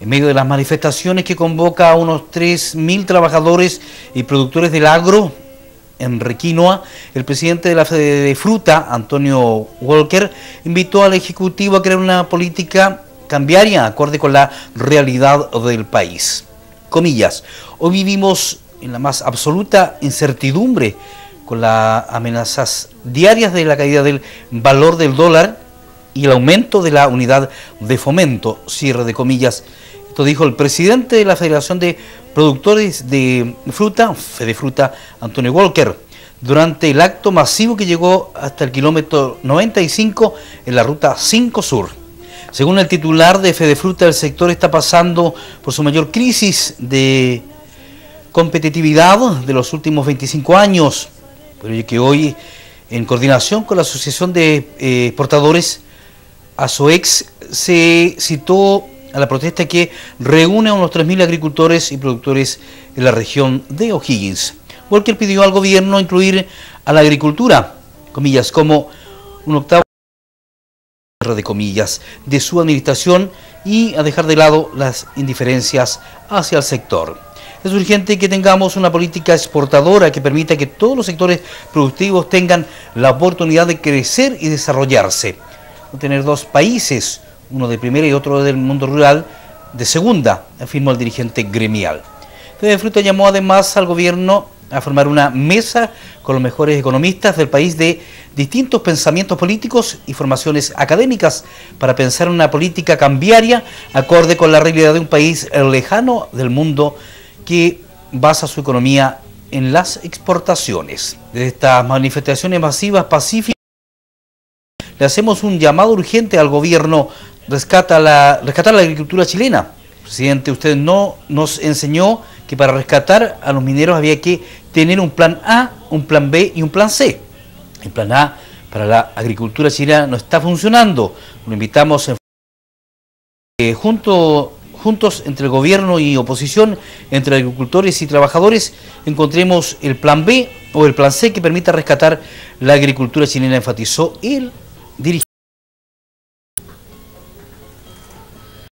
En medio de las manifestaciones que convoca a unos 3.000 trabajadores y productores del agro en Requinoa, el presidente de la Fede de Fruta, Antonio Walker, invitó al Ejecutivo a crear una política cambiaria acorde con la realidad del país. Comillas, hoy vivimos en la más absoluta incertidumbre con las amenazas diarias de la caída del valor del dólar y el aumento de la unidad de fomento, cierre de comillas. Esto dijo el presidente de la Federación de Productores de Fruta, Fede Fruta, Antonio Walker, durante el acto masivo que llegó hasta el kilómetro 95 en la ruta 5 Sur. Según el titular de Fede Fruta, el sector está pasando por su mayor crisis de competitividad de los últimos 25 años, pero que hoy, en coordinación con la Asociación de eh, Exportadores, ASOEX, se citó a la protesta que reúne a unos 3.000 agricultores y productores en la región de O'Higgins. Walker pidió al gobierno incluir a la agricultura, comillas, como un octavo de comillas, de su administración y a dejar de lado las indiferencias hacia el sector. Es urgente que tengamos una política exportadora que permita que todos los sectores productivos tengan la oportunidad de crecer y desarrollarse. Tener dos países, uno de primera y otro del mundo rural, de segunda, afirmó el dirigente gremial. Fede Fruta llamó además al gobierno a formar una mesa con los mejores economistas del país de distintos pensamientos políticos y formaciones académicas para pensar una política cambiaria acorde con la realidad de un país lejano del mundo que basa su economía en las exportaciones. De estas manifestaciones masivas pacíficas le hacemos un llamado urgente al gobierno rescata la, rescatar la agricultura chilena. Presidente, usted no nos enseñó que para rescatar a los mineros había que tener un plan A, un plan B y un plan C. El plan A para la agricultura chilena no está funcionando. Lo invitamos eh, junto, juntos entre gobierno y oposición, entre agricultores y trabajadores, encontremos el plan B o el plan C que permita rescatar la agricultura chilena, enfatizó el dirigente.